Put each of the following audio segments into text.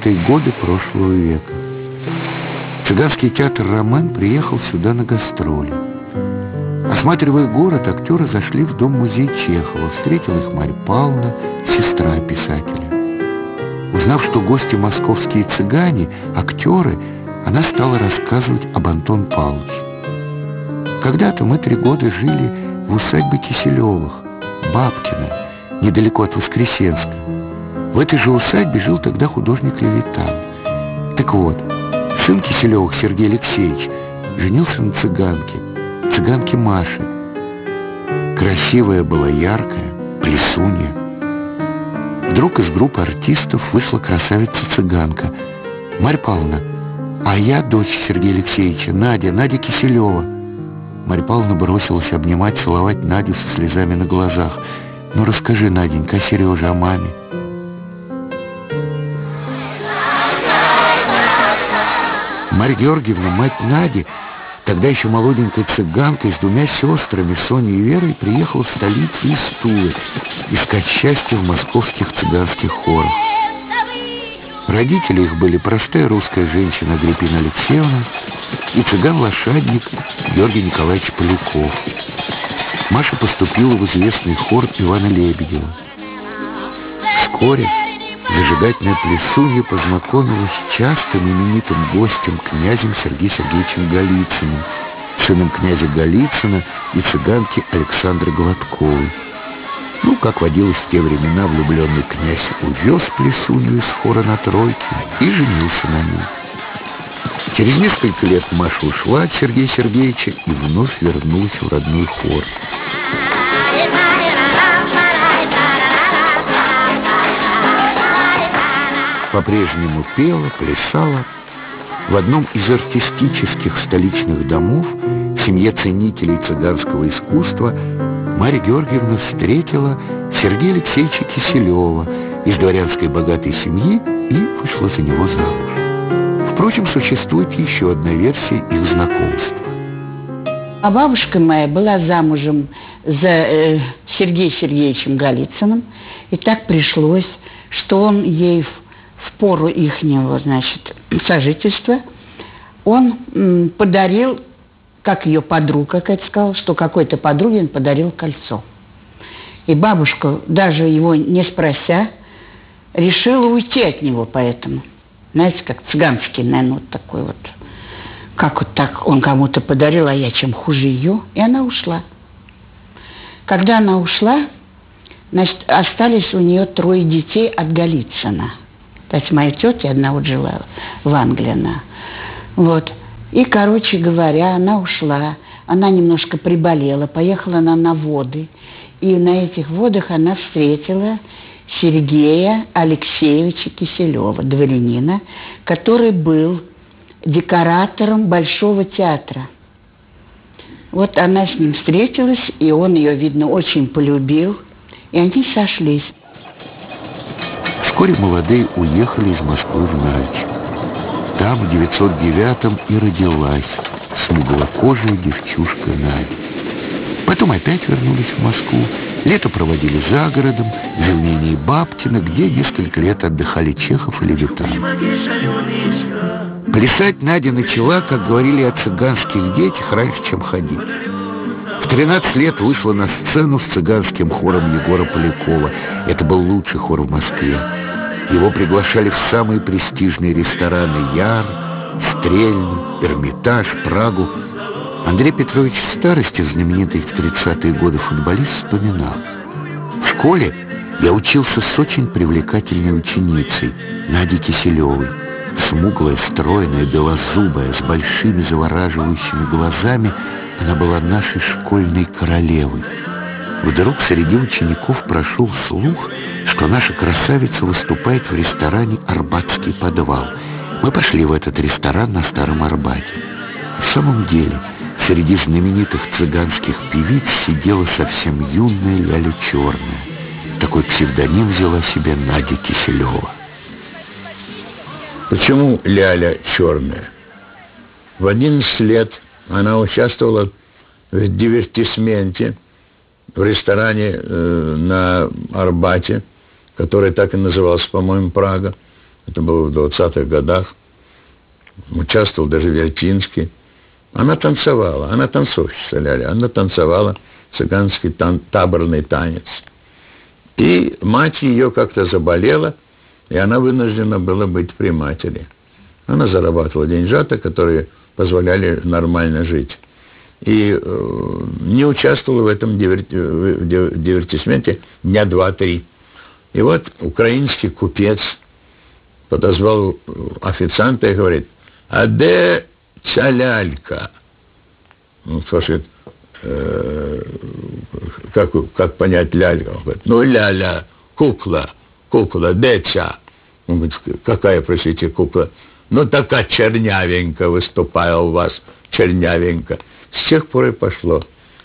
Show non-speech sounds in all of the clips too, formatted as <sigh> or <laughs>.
30-е годы прошлого века. Цыганский театр «Роман» приехал сюда на гастроли. Осматривая город, актеры зашли в дом-музей Чехова. Встретила их Марья Павловна, сестра писателя. Узнав, что гости московские цыгане, актеры, она стала рассказывать об Антон Павловиче. Когда-то мы три года жили в усадьбе Киселевых, Бабкина, недалеко от Воскресенска. В этой же усадьбе жил тогда художник Левитан. Так вот, сын Киселевых Сергей Алексеевич женился на цыганке, цыганке Маше. Красивая была, яркая, плесунья. Вдруг из группы артистов вышла красавица-цыганка. Марья Павловна, а я дочь Сергея Алексеевича, Надя, Надя Киселева. Марья Павловна бросилась обнимать, целовать Надю со слезами на глазах. Ну расскажи, Наденька, о Сереже, о маме. Марья Георгиевна, мать Нади, тогда еще молоденькая цыганка с двумя сестрами, Соней и Верой, приехала в столицу из Тулы искать счастье в московских цыганских хорах. Родители их были простая русская женщина Агриппина Алексеевна и цыган-лошадник Георгий Николаевич Поляков. Маша поступила в известный хор Ивана Лебедева. Вскоре зажигательная плесунья познакомилась с частым именитым гостем князем Сергеем Сергеевичем Голицыным, сыном князя Голицына и цыганки Александры Гладковой. Ну, как водилось в те времена, влюбленный князь увез плесунью из хора на тройке и женился на ней. Через несколько лет Маша ушла от Сергея Сергеевича и вновь вернулась в родной хор. По-прежнему пела, плясала. В одном из артистических столичных домов семье ценителей цыганского искусства Марья Георгиевна встретила Сергея Алексеевича Киселева из дворянской богатой семьи и вышла за него замуж. Впрочем, существует еще одна версия их знакомства. А бабушка моя была замужем за э, Сергеем Сергеевичем Голицыным, и так пришлось, что он ей в, в пору ихнего, значит, сожительства, он подарил, как ее подруга, как это сказала, что какой-то подруге он подарил кольцо. И бабушка, даже его не спрося, решила уйти от него поэтому. Знаете, как цыганский, наверное, вот такой вот. Как вот так он кому-то подарил, а я чем хуже ее. И она ушла. Когда она ушла, значит, остались у нее трое детей от Голицына. То есть моя тетя одна вот жила в Англии она. Вот. И, короче говоря, она ушла. Она немножко приболела, поехала она на воды. И на этих водах она встретила Сергея Алексеевича Киселева, дворянина, который был декоратором Большого театра. Вот она с ним встретилась, и он ее, видно, очень полюбил, и они сошлись. Вскоре молодые уехали из Москвы в Нальчик. Там в 909-м и родилась смуглокожая девчушка Надя. Потом опять вернулись в Москву. Лето проводили за городом, в имении Бабкина, где несколько лет отдыхали Чехов и Левитан. Плясать Надя начала, как говорили о цыганских детях, раньше, чем ходить. В 13 лет вышла на сцену с цыганским хором Егора Полякова. Это был лучший хор в Москве. Его приглашали в самые престижные рестораны Яр, Стрельну, Эрмитаж, Прагу. Андрей Петрович старости, знаменитый в 30-е годы футболист, вспоминал. В школе я учился с очень привлекательной ученицей, Надей Киселевой. Смуглая, стройная, белозубая, с большими завораживающими глазами, она была нашей школьной королевой. Вдруг среди учеников прошел слух, что наша красавица выступает в ресторане «Арбатский подвал». Мы пошли в этот ресторан на Старом Арбате. В самом деле, среди знаменитых цыганских певиц сидела совсем юная Ляля Черная. Такой псевдоним взяла себе Надя Киселева. Почему Ляля черная? В 11 лет она участвовала в дивертисменте в ресторане э, на Арбате, который так и назывался, по-моему, Прага. Это было в 20-х годах. Участвовал даже Вертинский. Она танцевала, она танцовщица Ляля, она танцевала цыганский тан таборный танец. И мать ее как-то заболела, и она вынуждена была быть при матери. Она зарабатывала деньжата, которые позволяли нормально жить. И э, не участвовала в этом диверти дивертисменте дня два-три. И вот украинский купец подозвал официанта и говорит, а где ця лялька? Он спрашивает, э, как, как понять лялька? Он говорит, ну ляля, кукла, кукла, деця. Он говорит, какая, простите, кукла? Ну, такая чернявенькая выступая у вас, чернявенькая. С тех пор и пошло.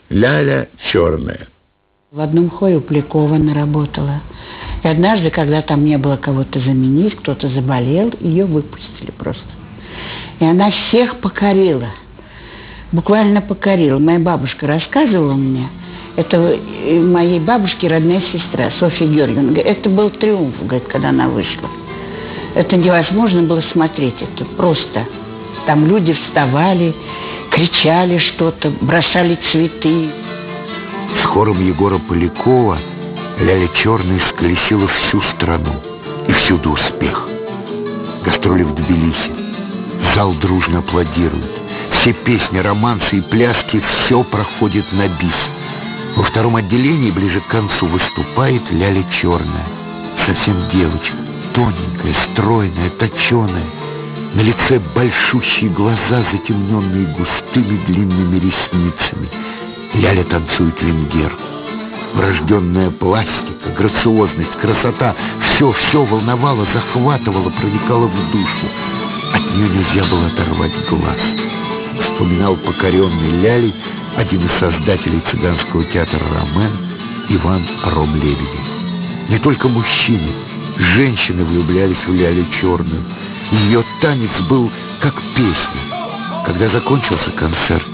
Ляля черная. В одном хое у Плякова работала. И однажды, когда там не было кого-то заменить, кто-то заболел, ее выпустили просто. И она всех покорила. Буквально покорила. Моя бабушка рассказывала мне, это э, моей бабушки родная сестра, Софья Георгиевна. Это был триумф, говорит, когда она вышла. Это невозможно было смотреть, это просто. Там люди вставали, кричали что-то, бросали цветы. С хором Егора Полякова Ляля Черная сколесила всю страну. И всюду успех. Гастроли в Тбилиси. Зал дружно аплодирует. Все песни, романсы и пляски, все проходит на бис. Во втором отделении, ближе к концу, выступает Ляля Черная. Совсем девочка, тоненькая, стройная, точеная. На лице большущие глаза, затемненные густыми длинными ресницами. Ляля танцует венгерку. Врожденная пластика, грациозность, красота — все, все волновало, захватывало, проникало в душу. От нее нельзя было оторвать глаз. Вспоминал покоренный Лялей один из создателей цыганского театра «Ромен» Иван Ром-Лебедев. Не только мужчины, женщины влюблялись в Лялю Черную. Ее танец был как песня. Когда закончился концерт,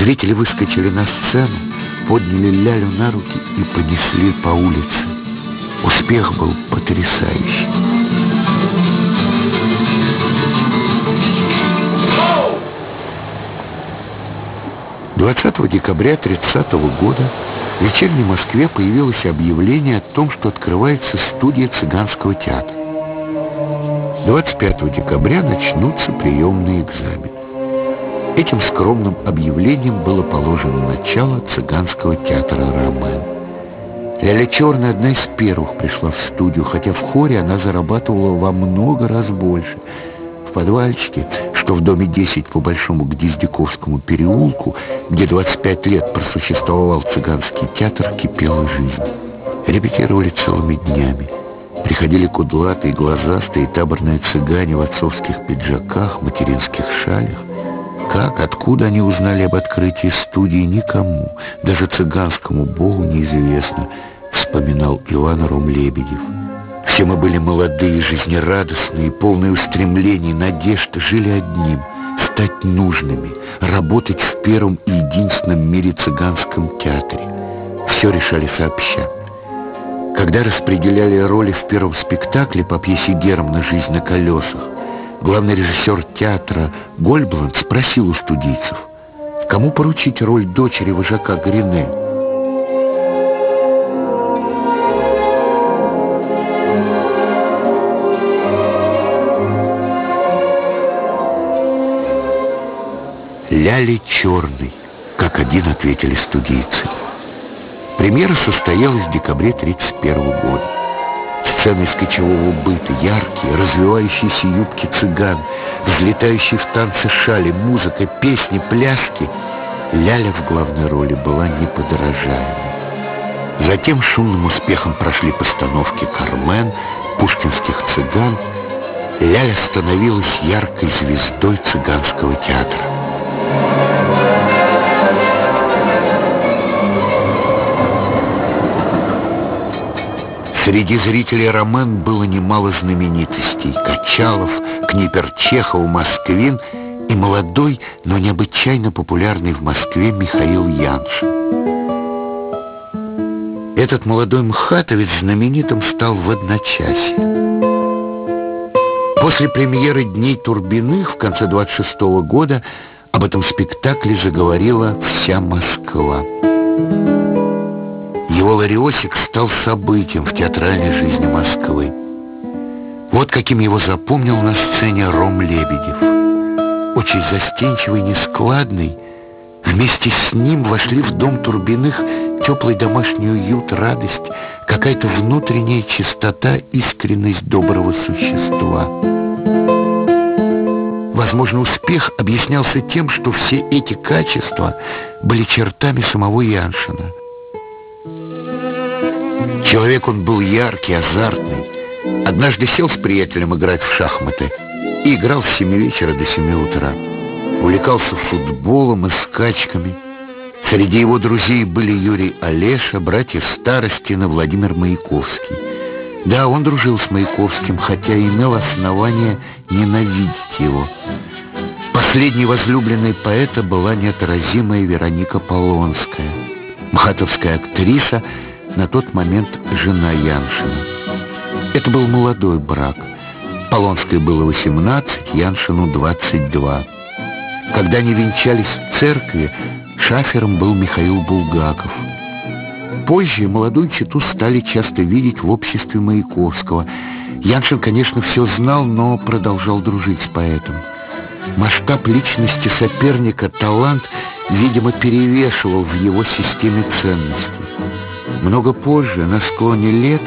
зрители выскочили на сцену, подняли Лялю на руки и понесли по улице. Успех был потрясающий. 20 декабря 30 года в вечерней Москве появилось объявление о том, что открывается студия цыганского театра. 25 декабря начнутся приемные экзамены. Этим скромным объявлением было положено начало цыганского театра «Ромен». Ляля Черная одна из первых пришла в студию, хотя в хоре она зарабатывала во много раз больше. Подвальчике, что в доме 10 по Большому Гнездяковскому переулку, где 25 лет просуществовал цыганский театр, кипела жизнь. Репетировали целыми днями. Приходили кудлатые, глазастые таборные цыгане в отцовских пиджаках, материнских шалях. Как, откуда они узнали об открытии студии, никому, даже цыганскому богу неизвестно, вспоминал Иван Ром-Лебедев. Все мы были молодые, жизнерадостные, полные устремлений, надежд, жили одним — стать нужными, работать в первом и единственном мире цыганском театре. Все решали сообща. Когда распределяли роли в первом спектакле по пьесе Германа «Жизнь на колесах», главный режиссер театра Гольбланд спросил у студийцев, кому поручить роль дочери вожака Гринель. Ляли черный, как один ответили студийцы. Премьера состоялась в декабре 1931 года. Сцены из кочевого быта, яркие, развивающиеся юбки цыган, взлетающие в танцы шали, музыка, песни, пляски. Ляля в главной роли была неподражаема. Затем шумным успехом прошли постановки «Кармен», «Пушкинских цыган». Ляля становилась яркой звездой цыганского театра. Среди зрителей Ромен было немало знаменитостей. Качалов, Книпер Чехов, Москвин и молодой, но необычайно популярный в Москве Михаил Яншин. Этот молодой мхатовец знаменитым стал в одночасье. После премьеры «Дней Турбиных» в конце 26 -го года об этом спектакле заговорила вся Москва. Его «Лариосик» стал событием в театральной жизни Москвы. Вот каким его запомнил на сцене Ром Лебедев. Очень застенчивый, нескладный. Вместе с ним вошли в дом Турбиных теплый домашний уют, радость, какая-то внутренняя чистота, искренность доброго существа. Возможно, успех объяснялся тем, что все эти качества были чертами самого Яншина. Человек он был яркий, азартный. Однажды сел с приятелем играть в шахматы и играл с семи вечера до семи утра. Увлекался футболом и скачками – Среди его друзей были Юрий Олеша, братья Старостина, Владимир Маяковский. Да, он дружил с Маяковским, хотя имел основание ненавидеть его. Последней возлюбленной поэта была неотразимая Вероника Полонская, мхатовская актриса, на тот момент жена Яншина. Это был молодой брак. Полонской было 18, Яншину 22. Когда они венчались в церкви, Шафером был Михаил Булгаков. Позже молодую читу стали часто видеть в обществе Маяковского. Яншин, конечно, все знал, но продолжал дружить с поэтом. Масштаб личности соперника, талант, видимо, перевешивал в его системе ценностей. Много позже, на склоне лет,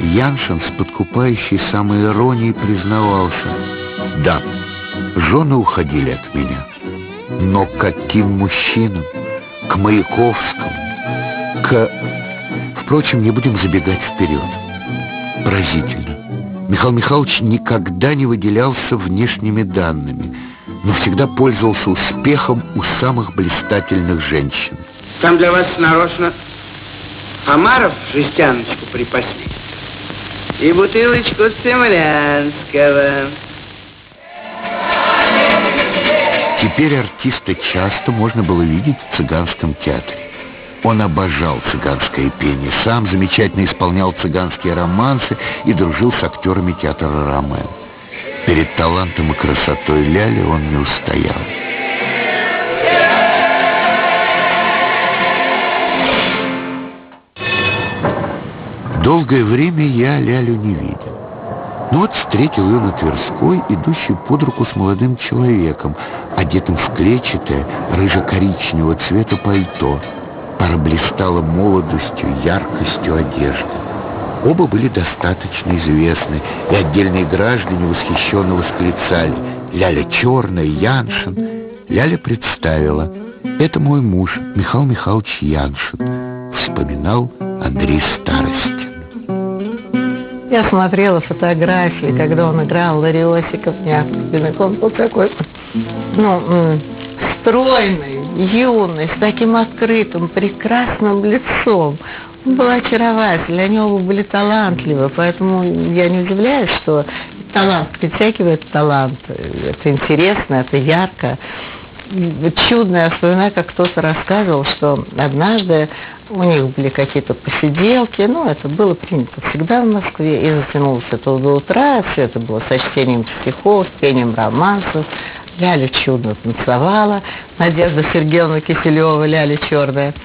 Яншин с подкупающей самоиронией признавался «Да, жены уходили от меня». Но каким мужчинам? К Маяковскому? К... Впрочем, не будем забегать вперед. Поразительно. Михаил Михайлович никогда не выделялся внешними данными, но всегда пользовался успехом у самых блистательных женщин. Там для вас нарочно омаров жестяночку припасли и бутылочку цемлянского. Теперь артиста часто можно было видеть в цыганском театре. Он обожал цыганское пение, сам замечательно исполнял цыганские романсы и дружил с актерами театра Ромен. Перед талантом и красотой Ляли он не устоял. Долгое время я Лялю не видел. Но вот встретил ее на Тверской, идущей под руку с молодым человеком, одетым в клетчатое, рыжо-коричневого цвета пальто. Пара блистала молодостью, яркостью одежды. Оба были достаточно известны, и отдельные граждане восхищенно восклицали «Ляля черная, Яншин». Ляля представила «Это мой муж, Михаил Михайлович Яншин», вспоминал Андрей Старостин. Я смотрела фотографии, когда он играл Лариосика в Неаполе. Он был такой, ну, стройный, юный, с таким открытым, прекрасным лицом. Он был очаровательный, они оба были талантливы, поэтому я не удивляюсь, что талант притягивает талант. Это интересно, это ярко. Чудно, я вспоминаю, как кто-то рассказывал, что однажды у них были какие-то посиделки, ну, это было принято всегда в Москве, и затянулось это до утра, все это было со стихов, с пением романсов, Ляля чудно танцевала, Надежда Сергеевна Киселева, Ляля черная –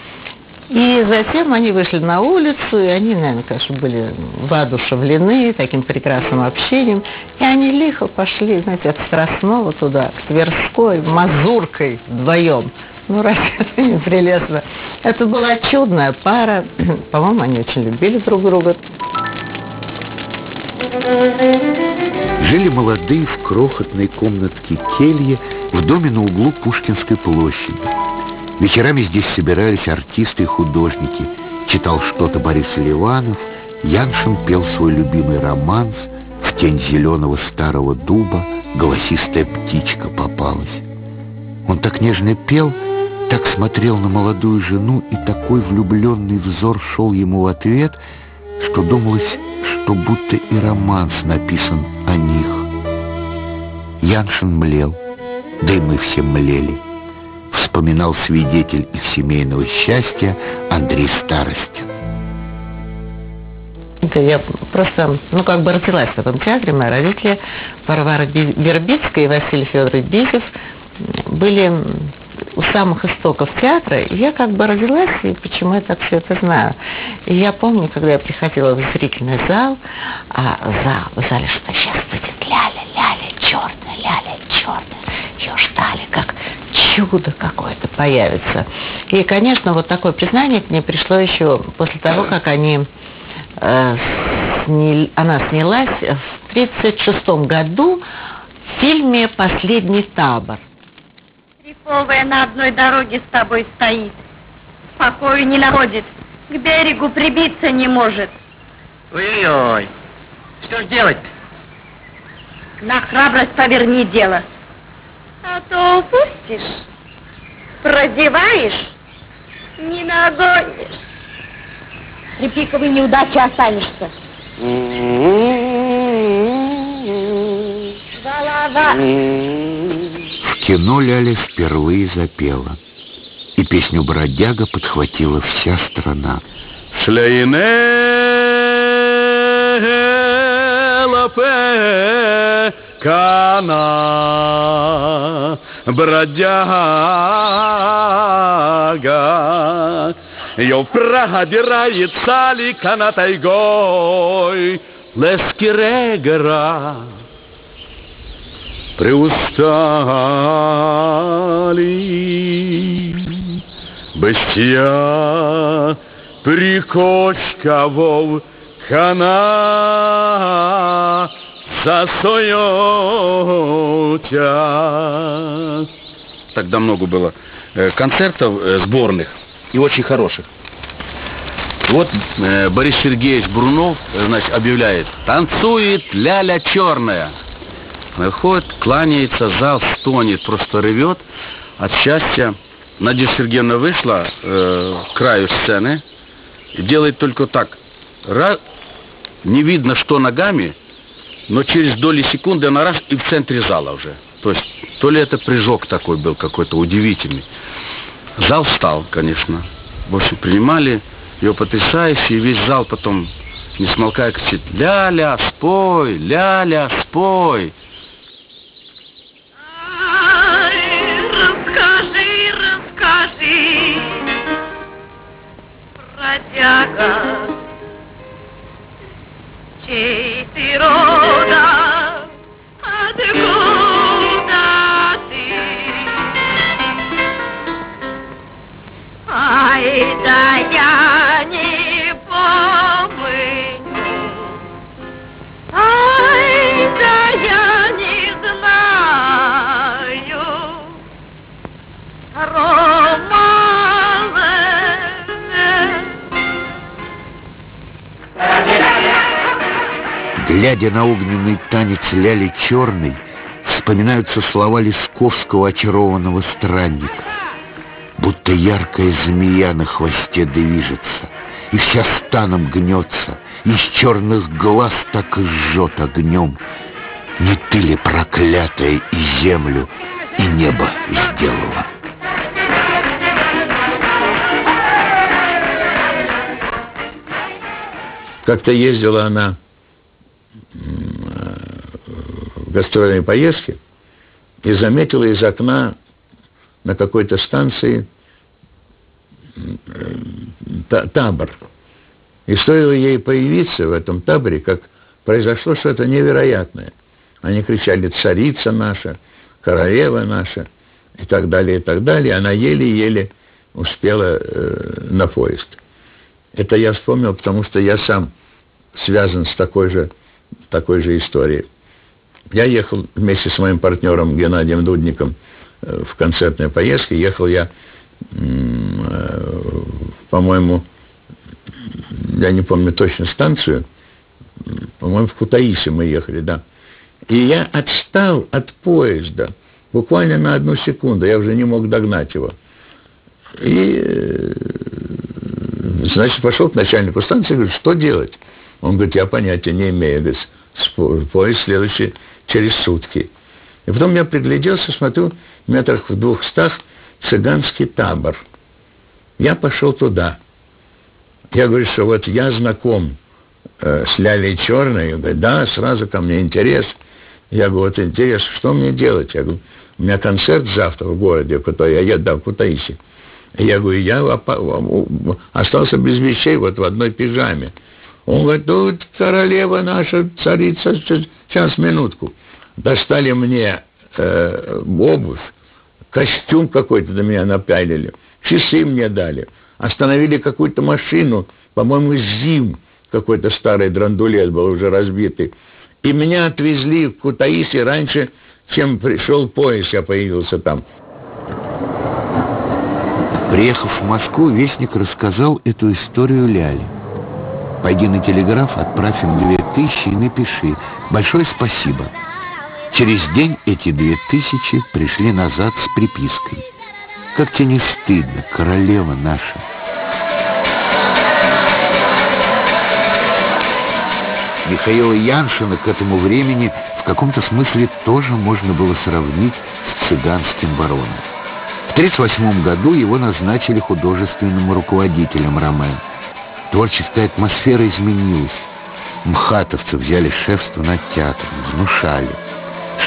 и затем они вышли на улицу, и они, наверное, конечно, были воодушевлены таким прекрасным общением. И они лихо пошли, знаете, от Страстного туда, к Тверской, Мазуркой вдвоем. Ну, разве <laughs> это не прелестно? Это была чудная пара. <clears throat> По-моему, они очень любили друг друга. Жили молодые в крохотной комнатке келье в доме на углу Пушкинской площади. Вечерами здесь собирались артисты и художники. Читал что-то Борис Ливанов, Яншин пел свой любимый романс «В тень зеленого старого дуба голосистая птичка попалась». Он так нежно пел, так смотрел на молодую жену, и такой влюбленный взор шел ему в ответ, что думалось, что будто и романс написан о них. Яншин млел, да и мы все млели. Вспоминал свидетель их семейного счастья Андрей Старостин. Это я просто, ну, как бы родилась в этом театре. Мои родители, Варвара Вербицкая и Василий Федорович Бизев, были у самых истоков театра, я как бы родилась, и почему я так все это знаю. И я помню, когда я приходила в зрительный зал, а зал, в зале что сейчас будет ляля, ляля, черная, ляля, черная. Ее ждали, как чудо какое-то появится. И, конечно, вот такое признание к ней пришло еще после того, как они э, она снялась в 1936 году в фильме «Последний табор». Трифовая на одной дороге с тобой стоит. Покою не находит. К берегу прибиться не может. Ой-ой-ой. Что ж делать-то? На храбрость поверни дело. А то упустишь, прозеваешь, не нагонишь. При пиковой неудаче останешься. Голова. Кино Ляля впервые запела. И песню «Бродяга» подхватила вся страна. Шлейне кана бродяга ее продирает салика тайгой Лескирегера Приустали Быстья прикочковов хана засоютя. Тогда много было э, концертов э, сборных и очень хороших. Вот э, Борис Сергеевич Брунов, э, значит, объявляет, танцует ляля черная. Выходит, кланяется, зал стонет, просто ревет от счастья. Надежда Сергеевна вышла э, к краю сцены и делает только так. Раз, не видно, что ногами, но через доли секунды она раз и в центре зала уже. То есть, то ли это прыжок такой был какой-то удивительный. Зал встал, конечно. В общем, принимали ее потрясающе, и весь зал потом, не смолкая, кричит «Ля-ля, спой! Ля-ля, спой!» Бродяга, чей Глядя на огненный танец Ляли Черной, вспоминаются слова Лесковского очарованного странника. Будто яркая змея на хвосте движется, и вся станом гнется, из черных глаз так и жжет огнем. Не ты ли, проклятая, и землю, и небо сделала? Как-то ездила она гастрольной поездке и заметила из окна на какой-то станции э, та- табор. И стоило ей появиться в этом таборе, как произошло что-то невероятное. Они кричали «Царица наша», «Королева наша» и так далее, и так далее. Она еле-еле успела э, на поезд. Это я вспомнил, потому что я сам связан с такой же, такой же историей. Я ехал вместе с моим партнером Геннадием Дудником э, в концертной поездке. Ехал я, э, по-моему, я не помню точно станцию, по-моему, в Кутаиси мы ехали, да. И я отстал от поезда буквально на одну секунду, я уже не мог догнать его. И, э, значит, пошел к начальнику станции и говорю, что делать? Он говорит, я понятия не имею. Говорит, поезд следующий через сутки. И потом я пригляделся, смотрю, метрах в двухстах цыганский табор. Я пошел туда. Я говорю, что вот я знаком э, с Лялей Черной. Он говорит, да, сразу ко мне интерес. Я говорю, вот интерес, что мне делать? Я говорю, у меня концерт завтра в городе, в Кутай, я еду да, в Кутаиси. Я говорю, я остался без вещей вот в одной пижаме. Он говорит, тут королева наша, царица, сейчас, минутку. Достали мне э, обувь, костюм какой-то на меня напялили, часы мне дали, остановили какую-то машину, по-моему, ЗИМ, какой-то старый драндулет был уже разбитый. И меня отвезли в Кутаиси раньше, чем пришел поезд, я появился там. Приехав в Москву, Вестник рассказал эту историю Ляле. Пойди на телеграф, отправь им две тысячи и напиши. Большое спасибо. Через день эти две тысячи пришли назад с припиской. Как тебе не стыдно, королева наша? Михаила Яншина к этому времени в каком-то смысле тоже можно было сравнить с цыганским бароном. В 1938 году его назначили художественным руководителем «Ромен». Творческая атмосфера изменилась. Мхатовцы взяли шефство над театром, внушали.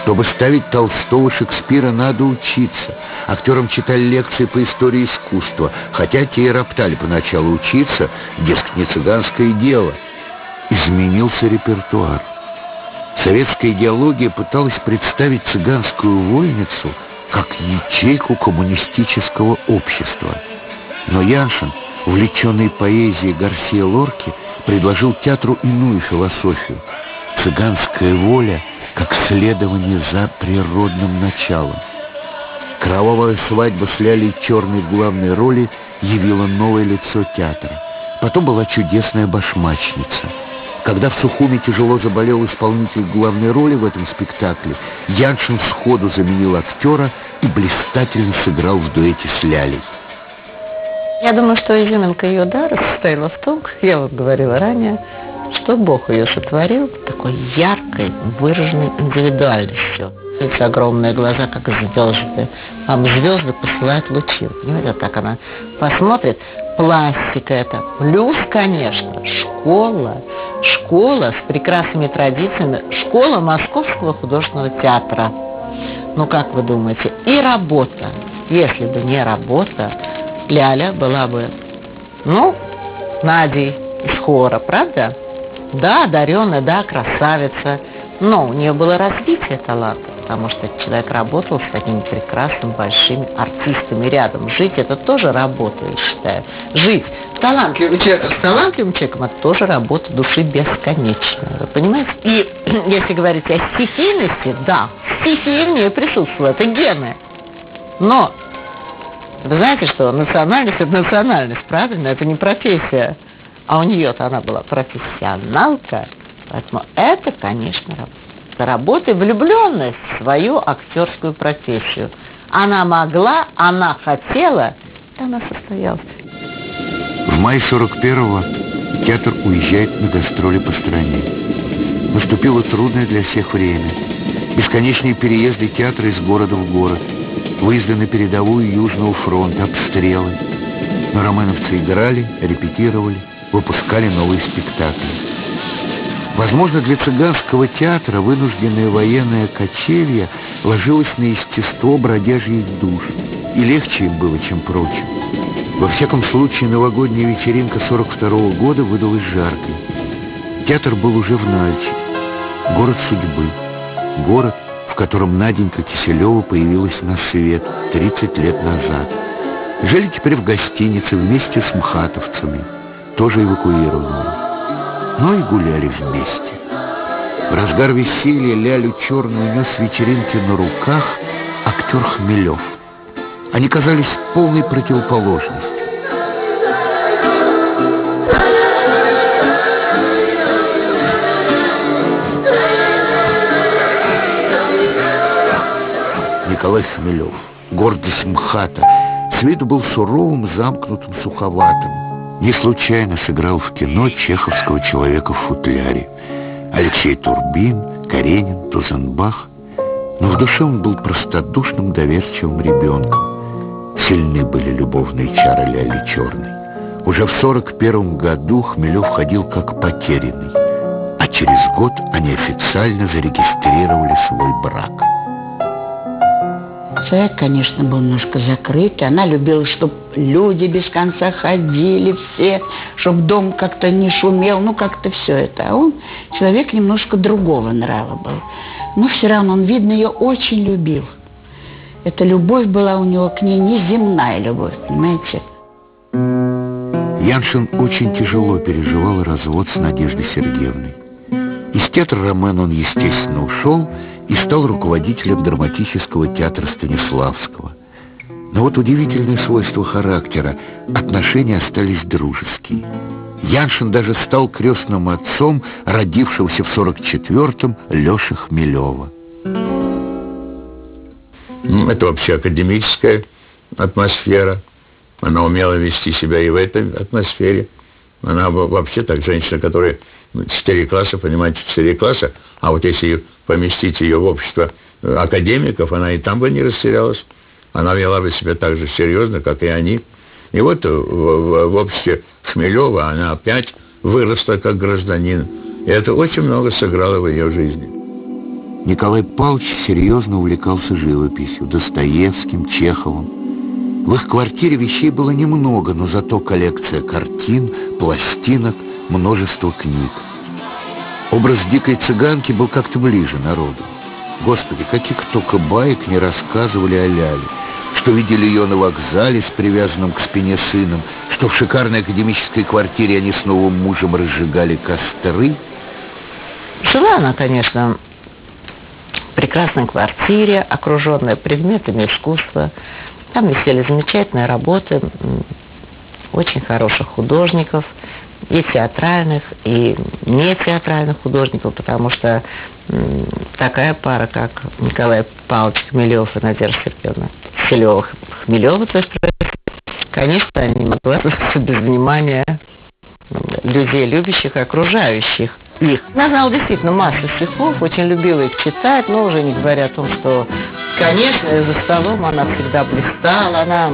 Чтобы ставить Толстого Шекспира, надо учиться. Актерам читали лекции по истории искусства, хотя те и роптали поначалу учиться, дескать, не цыганское дело. Изменился репертуар. Советская идеология пыталась представить цыганскую вольницу как ячейку коммунистического общества. Но Яншин увлеченный поэзией Гарсия Лорки, предложил театру иную философию. Цыганская воля как следование за природным началом. Кровавая свадьба с Лялей черной главной роли явила новое лицо театра. Потом была чудесная башмачница. Когда в Сухуме тяжело заболел исполнитель главной роли в этом спектакле, Яншин сходу заменил актера и блистательно сыграл в дуэте с Лялей. Я думаю, что изюминка ее дара состояла в том, как я вот говорила ранее, что Бог ее сотворил такой яркой, выраженной индивидуальностью. Эти огромные глаза, как звезды. Вам звезды посылают лучи. Понимаете, так она посмотрит. Пластика это. Плюс, конечно, школа. Школа с прекрасными традициями. Школа Московского художественного театра. Ну, как вы думаете? И работа. Если бы не работа, Ляля была бы, ну, Надей из хора, правда? Да, одаренная, да, красавица. Но у нее было развитие таланта, потому что человек работал с такими прекрасными большими артистами рядом. Жить это тоже работа, я считаю. Жить талантливым человеком с талантливым человеком это тоже работа души бесконечная. Вы понимаете? И <clears throat> если говорить о стихийности, да, стихия в ней присутствует, это гены. Но вы знаете, что национальность – это национальность, правильно? Это не профессия. А у нее-то она была профессионалка, поэтому это, конечно, работа. Работа и влюбленность в свою актерскую профессию. Она могла, она хотела, и она состоялась. В мае 41-го театр уезжает на гастроли по стране. Наступило трудное для всех время. Бесконечные переезды театра из города в город – выезды на передовую Южного фронта, обстрелы. Но романовцы играли, репетировали, выпускали новые спектакли. Возможно, для цыганского театра вынужденное военное кочевье ложилось на естество бродяжьих душ, и легче им было, чем прочим. Во всяком случае, новогодняя вечеринка 42 -го года выдалась жаркой. Театр был уже в Нальчике, город судьбы, город, котором Наденька Киселева появилась на свет 30 лет назад. Жили теперь в гостинице вместе с мхатовцами, тоже эвакуированными. Но и гуляли вместе. В разгар веселья Лялю Черную нес вечеринки на руках актер Хмелев. Они казались полной противоположностью. Николай Хмелев, гордость МХАТа, с виду был суровым, замкнутым, суховатым. Не случайно сыграл в кино чеховского человека в футляре. Алексей Турбин, Каренин, Тузенбах. Но в душе он был простодушным, доверчивым ребенком. Сильны были любовные чары Ляли Черной. Уже в сорок первом году Хмелев ходил как потерянный, а через год они официально зарегистрировали свой брак. Человек, конечно, был немножко закрытый. Она любила, чтобы люди без конца ходили все, чтобы дом как-то не шумел, ну как-то все это. А он человек немножко другого нрава был. Но все равно он, видно, ее очень любил. Эта любовь была у него к ней неземная любовь, понимаете? Яншин очень тяжело переживал развод с Надеждой Сергеевной. Из театра «Ромен» он, естественно, ушел и стал руководителем драматического театра Станиславского. Но вот удивительное свойство характера – отношения остались дружеские. Яншин даже стал крестным отцом родившегося в 44-м Леши Хмелева. Это вообще академическая атмосфера. Она умела вести себя и в этой атмосфере. Она вообще так женщина, которая ну, четыре класса, понимаете, четыре класса, а вот если поместить ее в общество академиков, она и там бы не растерялась. Она вела бы себя так же серьезно, как и они. И вот в, в, в обществе Хмелева она опять выросла как гражданин. И это очень много сыграло в ее жизни. Николай Павлович серьезно увлекался живописью, Достоевским, Чеховым. В их квартире вещей было немного, но зато коллекция картин, пластинок, множество книг. Образ дикой цыганки был как-то ближе народу. Господи, каких только баек не рассказывали о Ляле, что видели ее на вокзале с привязанным к спине сыном, что в шикарной академической квартире они с новым мужем разжигали костры. Жила она, конечно, в прекрасной квартире, окруженная предметами искусства. Там висели замечательные работы очень хороших художников – и театральных, и не театральных художников, потому что такая пара, как Николай Павлович Хмелев и Надежда Сергеевна Селева Хмелева, то есть, конечно, не могла <laughs> без внимания людей, любящих окружающих их. Она знала действительно массу стихов, очень любила их читать, но уже не говоря о том, что, конечно, за столом она всегда блистала, она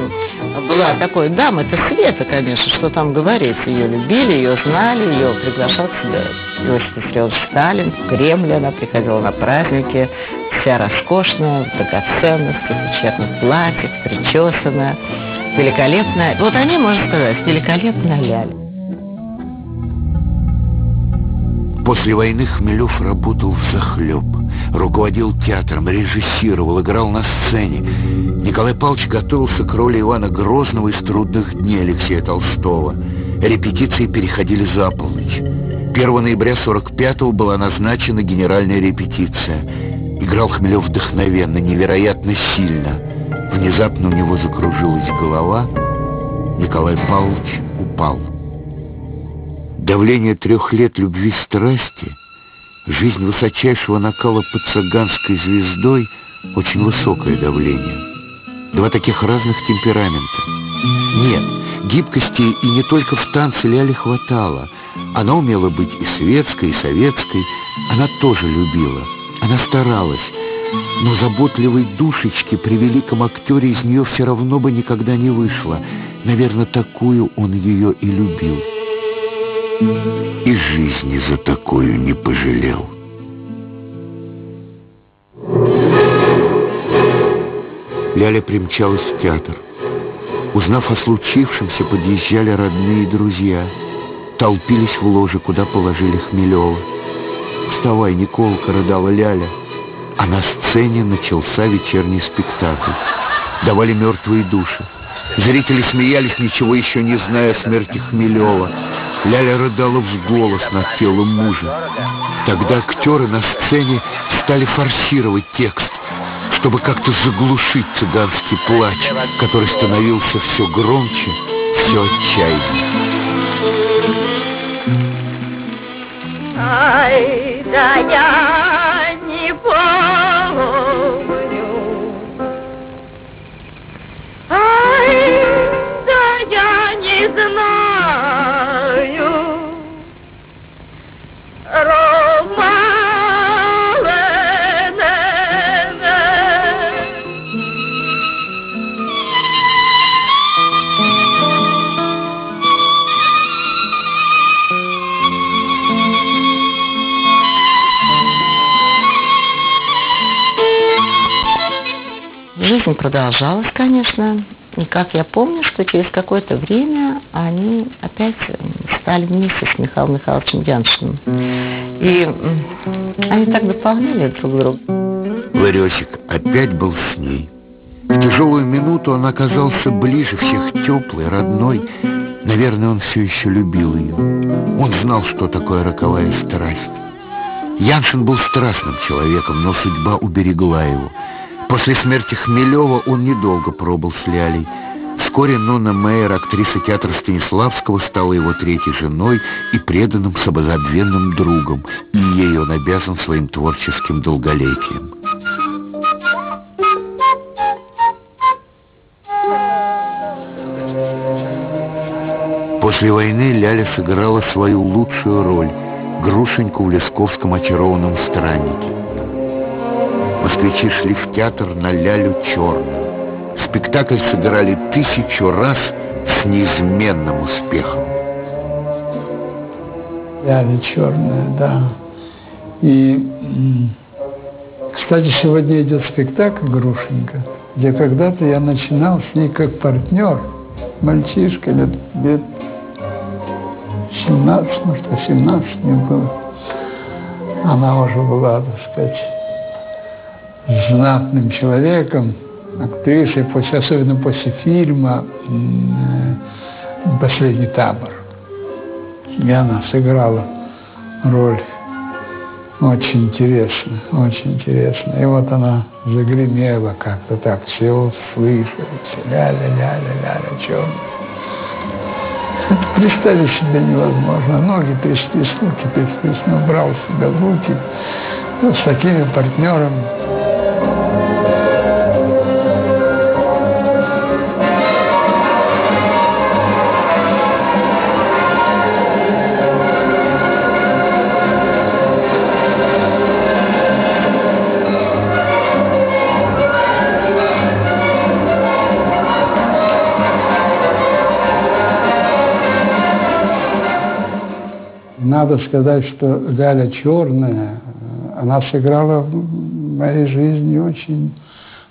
была такой дамой, это света, конечно, что там говорить. Ее любили, ее знали, ее приглашал себе Иосиф Виссарионович Сталин, в Кремль она приходила на праздники, вся роскошная, в драгоценностях, в вечерних платьях, причесанная, великолепная. Вот они, можно сказать, великолепная ляля. После войны Хмелев работал в захлеб, руководил театром, режиссировал, играл на сцене. Николай Павлович готовился к роли Ивана Грозного из «Трудных дней» Алексея Толстого. Репетиции переходили за полночь. 1 ноября 45-го была назначена генеральная репетиция. Играл Хмелев вдохновенно, невероятно сильно. Внезапно у него закружилась голова. Николай Павлович упал. Давление трех лет любви страсти, жизнь высочайшего накала под цыганской звездой — очень высокое давление. Два таких разных темперамента. Нет, гибкости и не только в танце Ляли хватало. Она умела быть и светской, и советской. Она тоже любила. Она старалась. Но заботливой душечки при великом актере из нее все равно бы никогда не вышло. Наверное, такую он ее и любил и жизни за такую не пожалел. Ляля примчалась в театр. Узнав о случившемся, подъезжали родные и друзья. Толпились в ложе, куда положили Хмелева. «Вставай, Николка!» — рыдала Ляля. А на сцене начался вечерний спектакль. Давали мертвые души. Зрители смеялись, ничего еще не зная о смерти Хмелева. Ляля рыдала в голос над телом мужа. Тогда актеры на сцене стали форсировать текст, чтобы как-то заглушить цыганский плач, который становился все громче, все отчаяннее. Ай, да я не помню. Ай, да я не знаю. Жизнь продолжалась, конечно. И как я помню, что через какое-то время они опять стали вместе с Михаилом Михайловичем Яншиным. И они так дополняли друг друга. Ларесик опять был с ней. В тяжелую минуту он оказался ближе всех теплый, родной. Наверное, он все еще любил ее. Он знал, что такое роковая страсть. Яншин был страстным человеком, но судьба уберегла его. После смерти Хмелева он недолго пробыл с Лялей. Вскоре Нонна Мейер, актриса театра Станиславского, стала его третьей женой и преданным самозабвенным другом, и ей он обязан своим творческим долголетием. После войны Ляля сыграла свою лучшую роль – Грушеньку в Лесковском очарованном страннике. Москвичи шли в театр на Лялю черную. Спектакль сыграли тысячу раз с неизменным успехом. Ляля черная, да. И, кстати, сегодня идет спектакль «Грушенька», где когда-то я начинал с ней как партнер, мальчишка лет, лет 17, может, 18 мне было. Она уже была, так сказать, знатным человеком, актрисой, после, особенно после фильма «Последний табор». И она сыграла роль очень интересно, очень интересно. И вот она загремела как-то так, все услышали, ля-ля-ля-ля-ля-ля, черный. Представить себе невозможно. Ноги тряслись, руки тряслись, но брал себя в руки с такими партнерами. Надо сказать, что Галя Черная, она сыграла в моей жизни очень,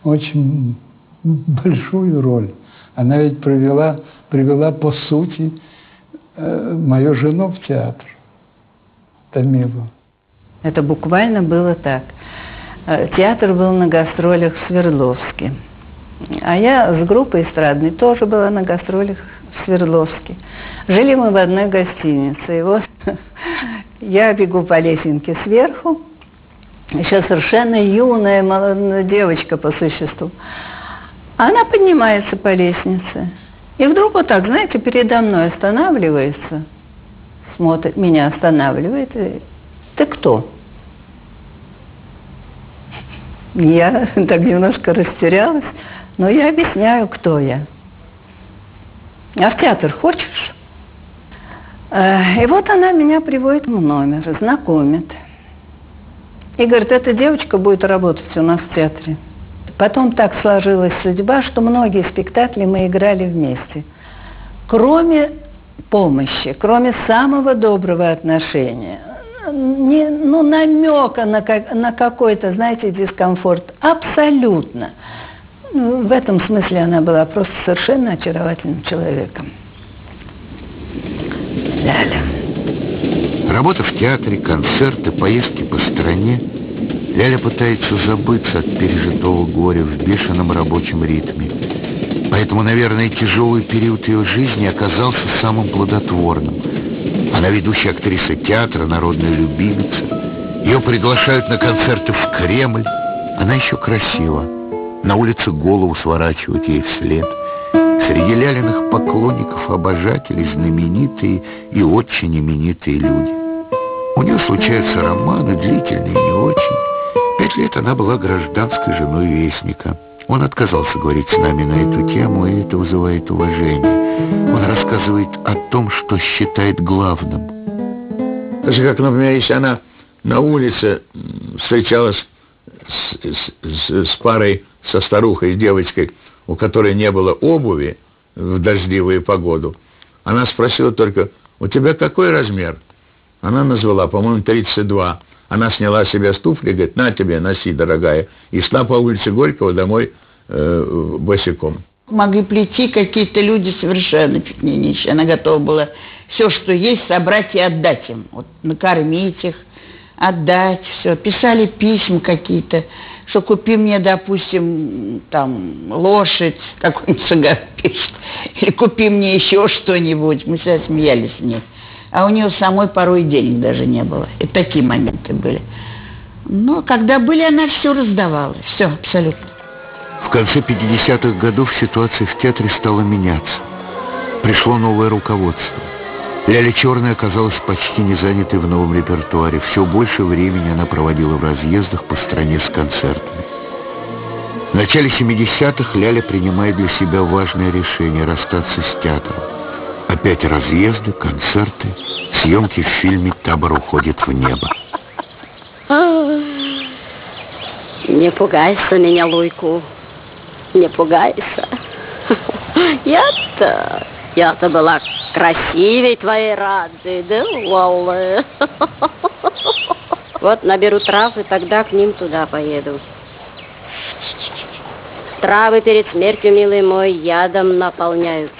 очень большую роль. Она ведь провела, привела по сути э, мою жену в театр, Томилу. Это буквально было так. Э, театр был на гастролях в Свердловске. А я с группой эстрадной тоже была на гастролях в Свердловске. Жили мы в одной гостинице. И вот <laughs> я бегу по лесенке сверху, еще совершенно юная молодая девочка по существу. Она поднимается по лестнице. И вдруг вот так, знаете, передо мной останавливается, смотрит, меня останавливает. И, Ты кто? Я <laughs> так немножко растерялась, но я объясняю, кто я. А в театр хочешь? Э, и вот она меня приводит в номер, знакомит. И говорит, эта девочка будет работать у нас в театре. Потом так сложилась судьба, что многие спектакли мы играли вместе. Кроме помощи, кроме самого доброго отношения, не, ну, намека на, как, на какой-то, знаете, дискомфорт, абсолютно. Ну, в этом смысле она была просто совершенно очаровательным человеком. Ляля. Работа в театре, концерты, поездки по стране. Ляля пытается забыться от пережитого горя в бешеном рабочем ритме. Поэтому, наверное, тяжелый период ее жизни оказался самым плодотворным. Она ведущая актриса театра, народная любимица. Ее приглашают на концерты в Кремль. Она еще красива. На улице голову сворачивают ей вслед. Среди Лялиных поклонников, обожателей знаменитые и очень именитые люди. У нее случаются романы, длительные и не очень. Пять лет она была гражданской женой Вестника. Он отказался говорить с нами на эту тему, и это вызывает уважение. Он рассказывает о том, что считает главным. Даже как, например, если она на улице встречалась с, с, с, парой со старухой и девочкой, у которой не было обуви в дождливую погоду, она спросила только, у тебя какой размер? Она назвала, по-моему, 32. Она сняла себе с туфли, говорит, на тебе, носи, дорогая, и шла по улице Горького домой э, босиком. Могли прийти какие-то люди совершенно чуть. Она готова была все, что есть, собрать и отдать им. Вот накормить их, отдать, все. Писали письма какие-то, что купи мне, допустим, там, лошадь, какой-нибудь цыган <laughs> пишет, или купи мне еще что-нибудь. Мы всегда смеялись с ней. А у нее самой порой денег даже не было. И такие моменты были. Но когда были, она все раздавала. Все, абсолютно. В конце 50-х годов ситуация в театре стала меняться. Пришло новое руководство. Ляля Черная оказалась почти не занятой в новом репертуаре. Все больше времени она проводила в разъездах по стране с концертами. В начале 70-х Ляля принимает для себя важное решение расстаться с театром. Опять разъезды, концерты, съемки в фильме «Табор уходит в небо». Не пугайся меня, Луйку. Не пугайся. <laughs> Я-то, я-то была красивей твоей Рады, да, Лолы? Вот наберу трав, и тогда к ним туда поеду. Травы перед смертью, милый мой, ядом наполняются.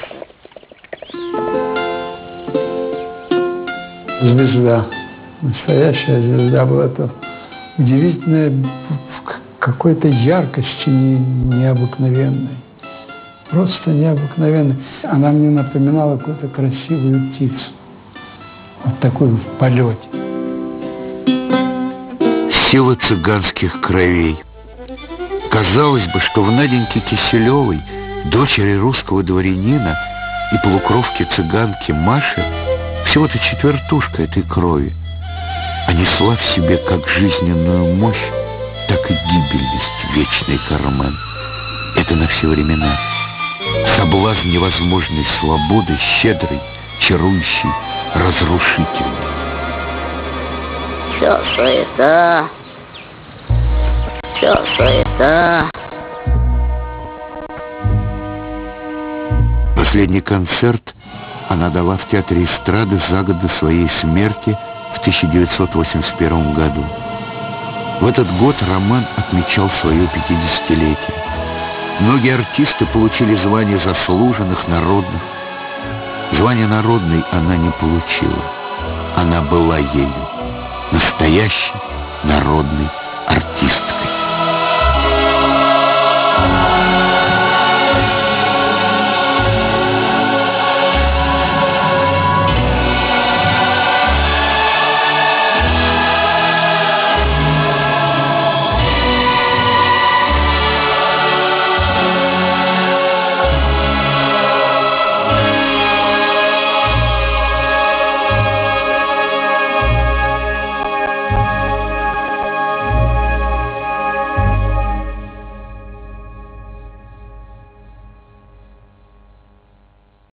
Звезда. Настоящая звезда была то удивительная в какой-то яркости не, необыкновенной. Просто необыкновенной. Она мне напоминала какую-то красивую птицу. Вот такую в полете. Сила цыганских кровей. Казалось бы, что в Наденьке Киселевой, дочери русского дворянина и полукровки цыганки Маши, всего-то четвертушка этой крови, а несла в себе как жизненную мощь, так и гибельность вечный Кармен. Это на все времена. Соблазн невозможной свободы, щедрый, чарующий, разрушительный. Все суета, все суета. Последний концерт она дала в Театре эстрады за год до своей смерти в 1981 году. В этот год Роман отмечал свое 50-летие. Многие артисты получили звание заслуженных, народных. Звание народной она не получила. Она была ею, настоящей народной артисткой.